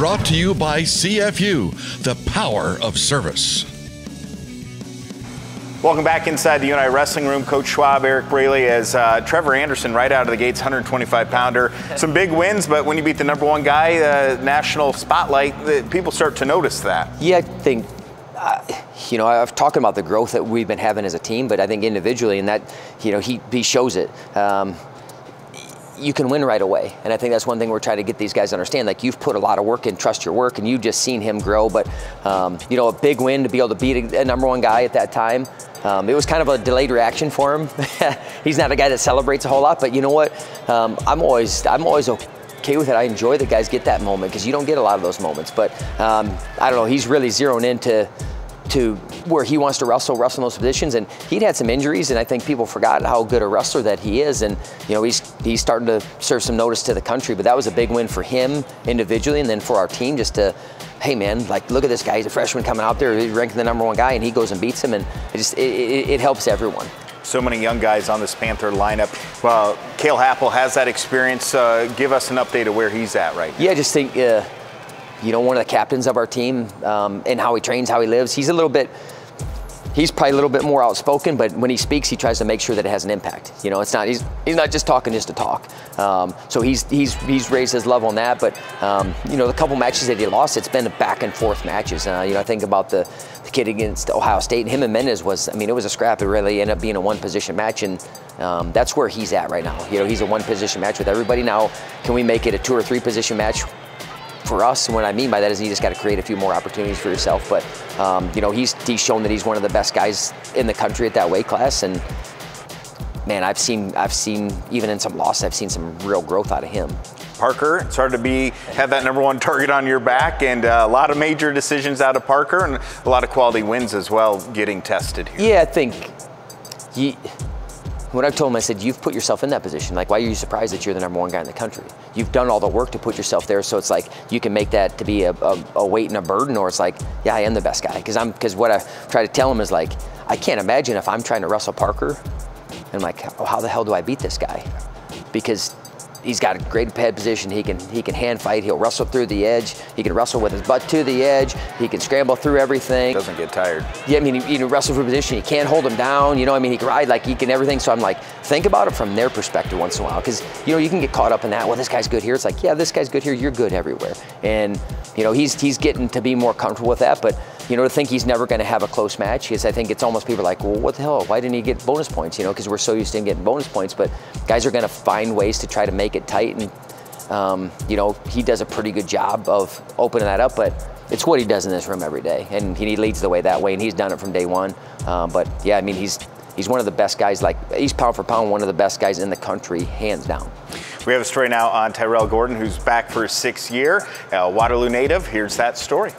Brought to you by CFU, the power of service. Welcome back inside the UNI Wrestling Room. Coach Schwab, Eric Braley, as uh, Trevor Anderson right out of the gates, 125 pounder. Some big wins, but when you beat the number one guy, uh, national spotlight, the, people start to notice that. Yeah, I think. Uh, you know, I've talked about the growth that we've been having as a team, but I think individually, and that, you know, he, he shows it. Um, you can win right away. And I think that's one thing we're trying to get these guys to understand. Like you've put a lot of work in, trust your work, and you've just seen him grow. But um, you know, a big win to be able to beat a, a number one guy at that time. Um, it was kind of a delayed reaction for him. He's not a guy that celebrates a whole lot, but you know what? Um, I'm always I'm always okay with it. I enjoy that guys get that moment because you don't get a lot of those moments. But um, I don't know. He's really zeroing into to where he wants to wrestle, wrestle in those positions. And he'd had some injuries, and I think people forgot how good a wrestler that he is. And you know, he's he's starting to serve some notice to the country. But that was a big win for him individually, and then for our team just to. Hey man, like look at this guy. He's a freshman coming out there, he's ranking the number one guy, and he goes and beats him, and it just it, it, it helps everyone so many young guys on this Panther lineup. Well, Cael Happel has that experience. Uh, give us an update of where he's at right now. Yeah, I just think uh, you know, one of the captains of our team um, and how he trains, how he lives. He's a little bit, he's probably a little bit more outspoken, but when he speaks, he tries to make sure that it has an impact. You know, it's not, he's, he's not just talking just to talk. Um, so he's, he's, he's raised his level on that, but, um, you know, the couple matches that he lost, it's been back and forth matches. Uh, you know, I think about the, the kid against Ohio State, and him and Mendez was, I mean, it was a scrap. It really ended up being a one position match, and um, that's where he's at right now. You know, he's a one position match with everybody. Now, can we make it a two or three position match? For us, and what I mean by that is you just got to create a few more opportunities for yourself. But um, you know, he's he's shown that he's one of the best guys in the country at that weight class, and man, I've seen I've seen even in some losses, I've seen some real growth out of him. Parker, it's hard to be have that number one target on your back, and uh, a lot of major decisions out of Parker, and a lot of quality wins as well, getting tested here. Yeah, I think. You, when I told him, I said, you've put yourself in that position. Like, why are you surprised that you're the number one guy in the country? You've done all the work to put yourself there, so it's like you can make that to be a, a, a weight and a burden, or it's like, yeah, I am the best guy. Because I'm because what I try to tell him is like, I can't imagine if I'm trying to wrestle Parker, and I'm like, oh, how the hell do I beat this guy? Because he's got a great head position. He can he can hand fight. He'll wrestle through the edge. He can wrestle with his butt to the edge. He can scramble through everything. Doesn't get tired. Yeah, I mean, he, you wrestle for position. He can't hold him down. You know, I mean, he can ride like he can everything. So I'm like, think about it from their perspective once in a while, because you know you can get caught up in that. Well, this guy's good here. It's like, yeah, this guy's good here. You're good everywhere. And you know, he's he's getting to be more comfortable with that. But you know, to think he's never going to have a close match because I think it's almost people like, well, what the hell? Why didn't he get bonus points? You know, because we're so used to him getting bonus points. But guys are going to find ways to try to make it tight and um, you know, he does a pretty good job of opening that up, but it's what he does in this room every day, and he leads the way that way, and he's done it from day one. Um, but yeah, I mean, he's he's one of the best guys. Like he's pound for pound, one of the best guys in the country, hands down. We have a story now on Tyrell Gordon, who's back for his sixth year, a Waterloo native. Here's that story.